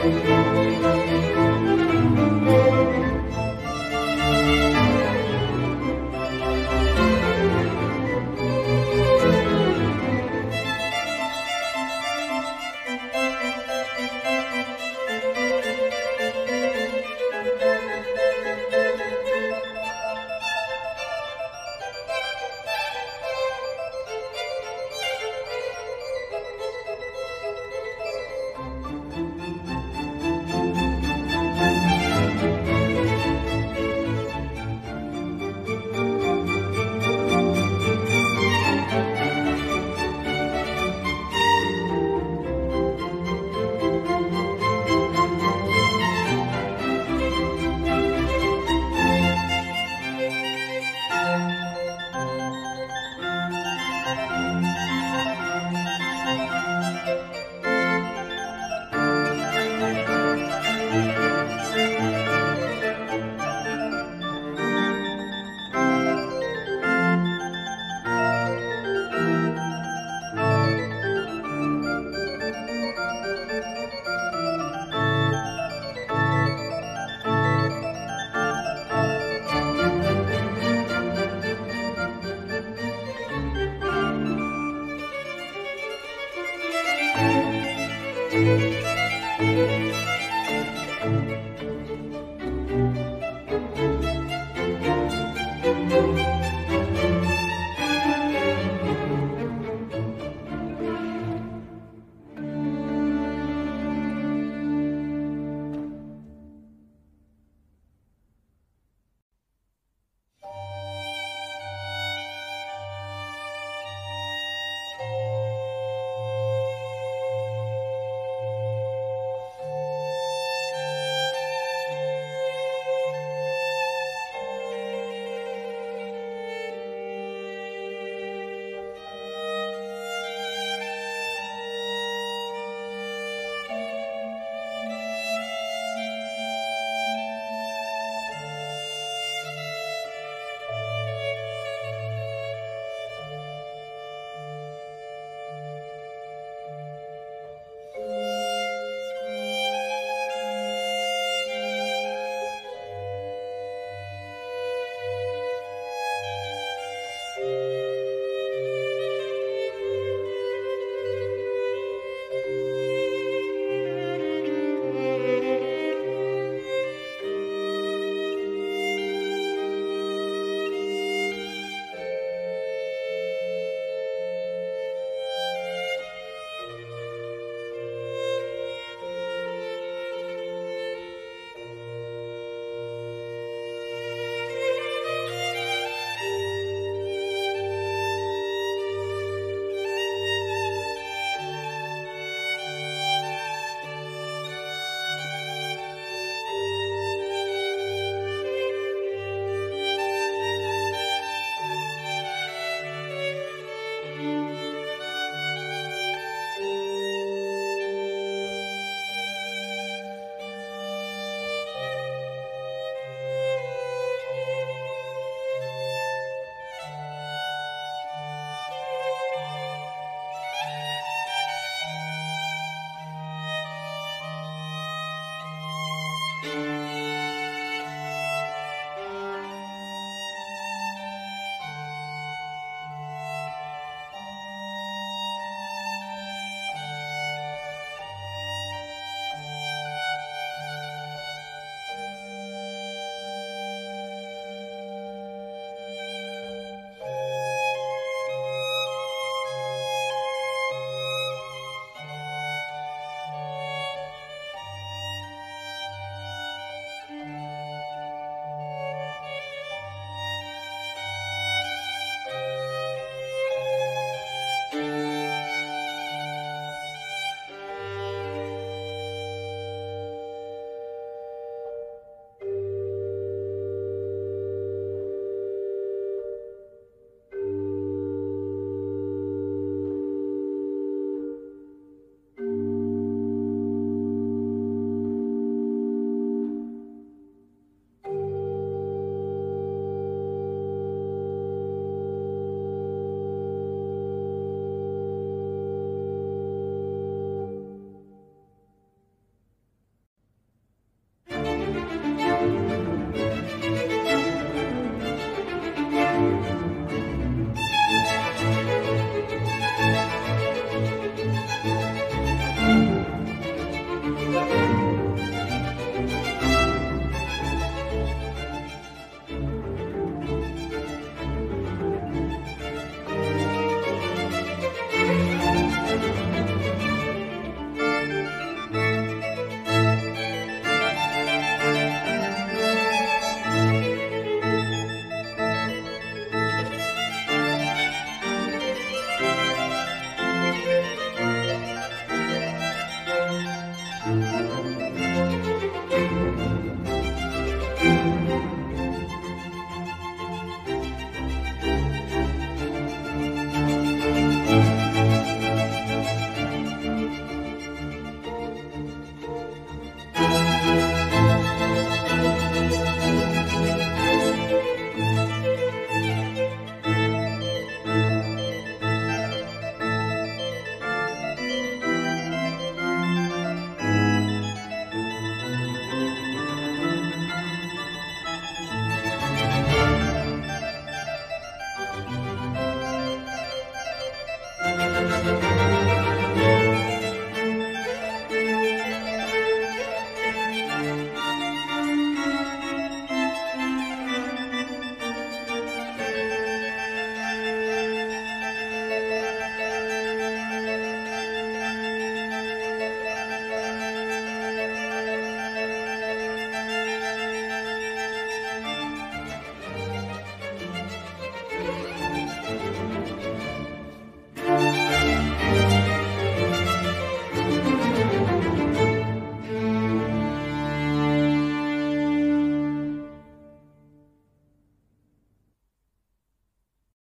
Música